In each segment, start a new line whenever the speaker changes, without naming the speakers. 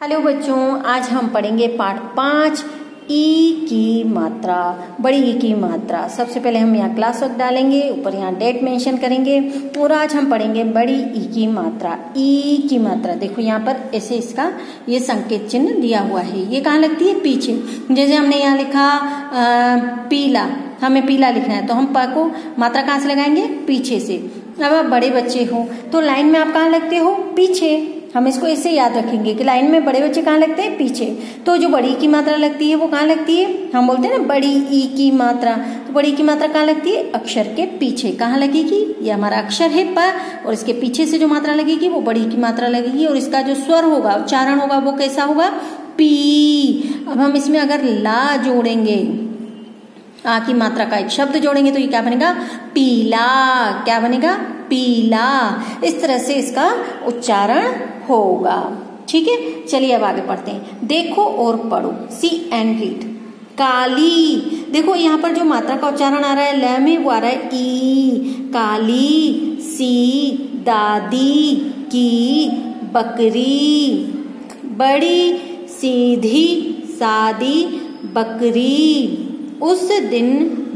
Hello बच्चों आज हम पढ़ेंगे पाठ पाँच ई की मात्रा बड़ी ई की मात्रा। सबसे पहले हम यहाँ क्लास वर्क डालेंगे ऊपर यहाँ डेट मेंशन करेंगे और आज हम पढ़ेंगे बड़ी ई की मात्रा। ई की मात्रा देखो यहाँ पर ऐसे इसका ये संकेत चिन्ह दिया हुआ है। ये कहाँ लगती है? पीछे। जैसे हमने यहाँ लिखा आ, पीला। हमें पीला लिखना है तो हम प को मात्रा कहाँ से लगाएँगे? पीछे से। अब आप बड़े बच्चे हो तो लाइन में आप कहाँ लगते हो? पीछे। हम इसको ऐसे याद रखेंगे कि लाइन में बड़े बच्चे कहाँ लगते हैं? पीछे। तो जो बड़ी की मात्रा लगती है, वो कहाँ लगती है? हम बोलते हैं ना, बड़ी ई की मात्रा। तो बड़ी की मात्रा कहाँ लगती है? अक्षर के पीछे। कहाँ लगेगी? ये हमारा अक्षर है प, और इसके पीछे से जो मात्रा लगेगी, वो बड़ी की मात्रा लगेगी, और इसका जो स्वर होगा, उच्चारण होगा, वो कैसा होगा? पी। अब हम इसमें अगर ला जोड़ेंगे, आ की मात्रा का एक शब्द जोड़ेंगे तो ये क्या बनेगा? पीला। क्या बनेगा? पीला। इस तरह से इसका उच्चारण होगा। ठीक है? चलिए अब आगे पढ़ते हैं। देखो और पढ़ो। सी एंड रीड काली। देखो, यहाँ पर जो मात्रा का उच्चारण आ रहा है, ल में वो आ रहा है ई। काली, सी, दादी, की, बकरी। बड़ी, सीधी, सादी, बकरी। उस दिन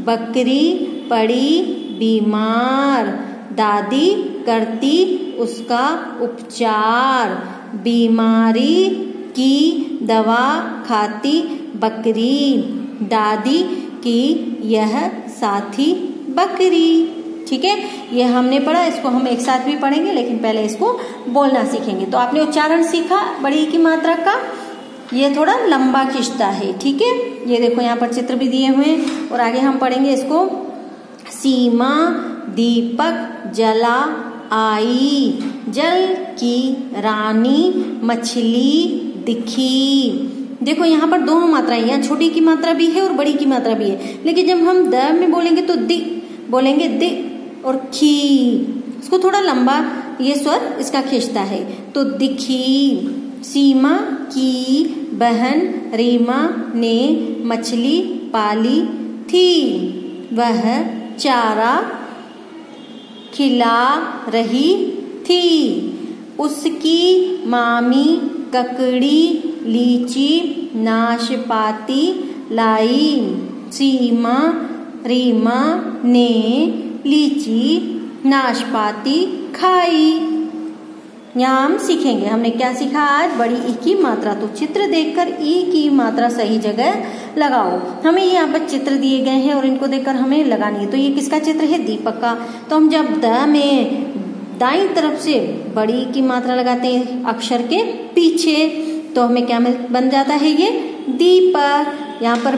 बकरी पड़ी बीमार। दादी करती उसका उपचार। बीमारी की दवा खाती बकरी। दादी की यह साथी बकरी। ठीक है? ये हमने पढ़ा, इसको हम एक साथ भी पढ़ेंगे, लेकिन पहले इसको बोलना सीखेंगे। तो आपने उच्चारण सीखा बड़ी की मात्रा का? ये थोड़ा लंबा खिंचता है, ठीक है? ये देखो, यहाँ पर चित्र भी दिए हुए हैं, और आगे हम पढ़ेंगे इसको। सीमा दीपक जला आई। जल की रानी मछली दिखी। देखो, यहाँ पर दोनों मात्राएँ यहाँ छोटी की मात्रा भी है और बड़ी की मात्रा भी है। लेकिन जब हम द में बोलेंगे तो दि, बोलेंगे दि और खी। इसको थोड़ा लंबा, ये स्वर इसका खींचता है। तो दिखी, सीमा की बहन रीमा ने मछली पाली थी। वह चारा खिला रही थी। उसकी मामी ककड़ी, लीची, नाशपाती लाई। सीमा रीमा ने लीची, नाशपाती खाई। यहाँ हम सीखेंगे। हमने क्या सीखा? आज बड़ी ई की मात्रा। तो चित्र देखकर ई की मात्रा सही जगह लगाओ। हमें यहाँ पर चित्र दिए गए हैं और इनको देखकर हमें लगानी है तो ये किसका चित्र है? दीपक का। तो हम जब द में दाई तरफ़ से बड़ी की मात्रा लगाते हैं अक्षर के पीछे तो हमें क्या बन जाता है ये? दीपक। यहाँ पर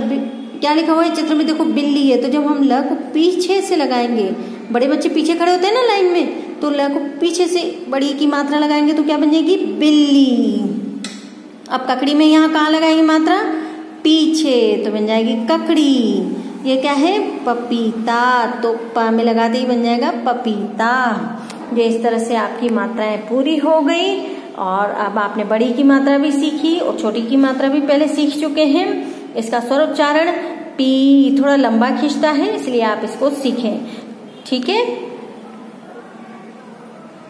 क्या लिखा हुआ है? चित्र में देखो, बिल्ली है। तो जब हम ल को पीछे से लगाएँगे, बड़े बच्चे पीछे खड़े होते हैं ना लाइन में तो ल को पीछे से बड़ी की मात्रा लगाएँगे तो क्या बन जाएगी? बिल्ली। अब ककड़ी में यहाँ कहाँ लगाएँगे मात्रा? पीछे तो बन जाएगी ककड़ी। ये क्या है? पपीता। तो प में लगाते ही बन जाएगा पपीता। ये इस तरह से आपकी मात्राएँ पूरी हो गई और अब आपने बड़ी की मात्रा भी सीखी और छोटी की मात्रा भी पहले सीख चुके हैं। इसका स्वर उच्चारण पी थोड़ा लंबा खींचता है, इसलिए आप इसको सीखें। ठीक है?